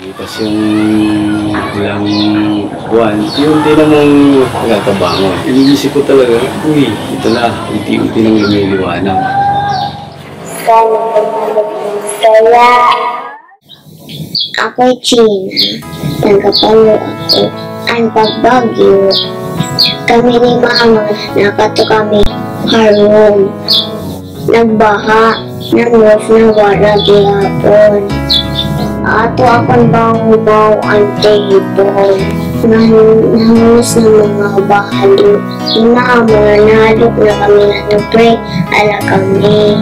Tapos yung ilang buwan, unti namang nagkakabangon. Iniisip ko talaga, uy, ito na, unti-unti nang lumiliwanag. Sana bumalik ng saya. Ako'y China. Nagkapalo ako. Ang pagbagyo. Kami ni Mama, nakato kami harong. Nagbaha. Nangos na wala gihapon. Ato akong bango-bango ang table. Nahangos ng mga bahalo. Inaamor na halok na kami na nag-break. Ala kami.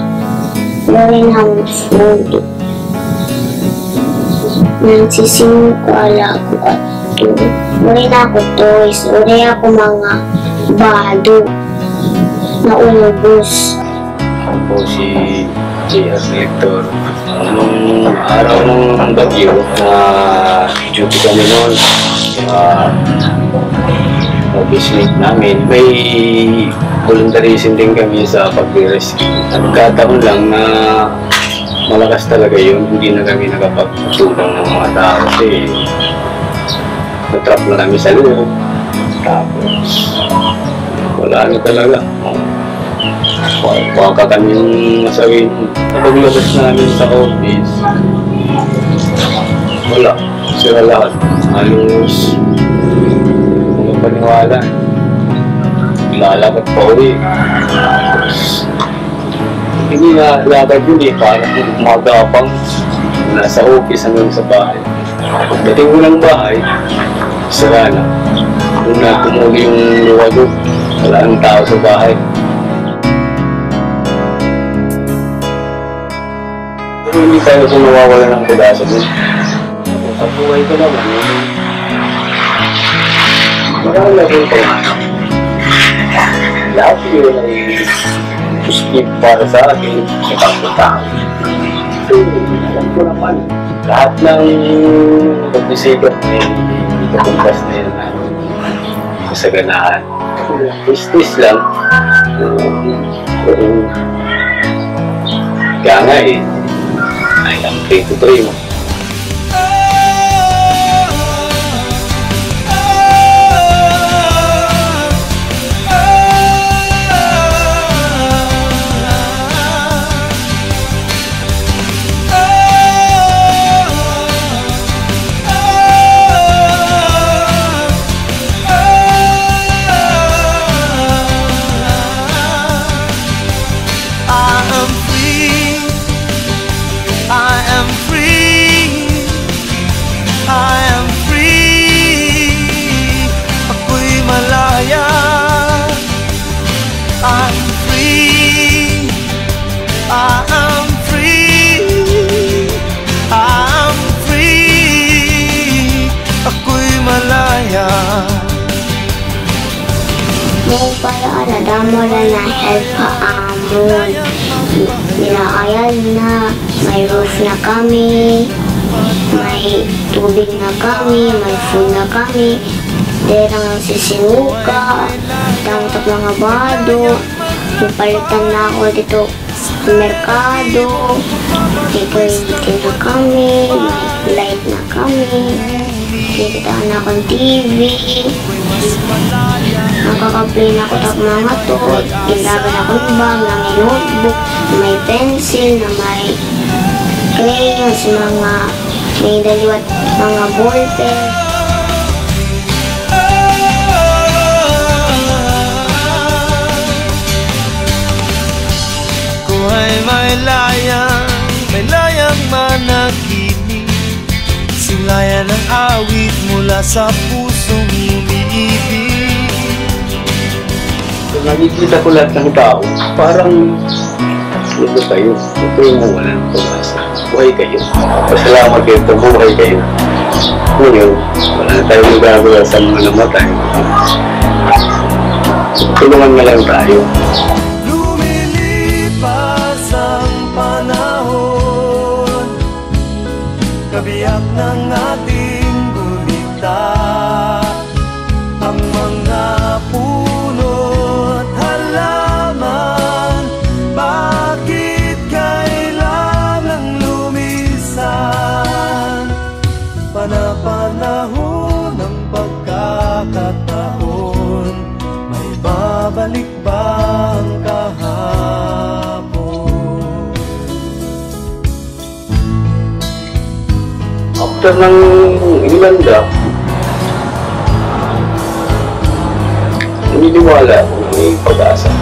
Ngayon hangos food. Nagsisingin ko ala ako at to. Uli na ako toys. Uli ako mga bado na ulubos. Ako si J.R. Selector. Nung araw ng bagyo na duty kami noon, uh, office mate namin, may volunteerism din kami sa pag-rescue. Nagkataon lang na malakas talaga yun, hindi na kami nakapagtulong ng mga tao kasi natrap na kami sa loob. Tapos, wala na talaga. Baka kami yung masawin. Paglabas namin sa office, wala. Sira lahat. Halos, mga paniwala. Lalakad pa uwi. Hindi na lakad yun eh. Parang magapang nasa office hanggang sa bahay. Pagdating ko ng bahay, sira na. Doon na yung luwago. Wala nang tao sa bahay. Hindi tayo kung nawawala ng pagasa mo. Ang buhay ko naman, eh. Marami na rin pangarap. Lahat yun ay skip para sa akin, ipagpunta So, alam ko naman, lahat ng ipagpuntas na yun na kasaganahan. Business lang. Um, kaya nga eh, 哎呀，这个都有。May paraan na help amon. Nilaayan na, may na kami, may tubig na kami, may food na kami. Derang ang sisinuka, tamtok mga bado, Napalitan na ako dito merkado. Dito yung na kami, may light na kami. Dito na akong TV. Nakaka-play na ako sa mga to. Ginagamit ako ng bag na notebook, may pencil, na may crayons, mga may daliwat, mga ballpen. Mula sa pusong umiibig Kung nakikita ko lahat ng tao, parang ito kayo. Ito yung wala ng pag-asa. Buhay kayo. Pasalamat kayo ito, buhay kayo. Ngayon, wala na tayong magagawa sa mga namatay. Tulungan na lang tayo. Kabiyak ng ating helicopter ng Irlanda, naniniwala ako may pag-asa.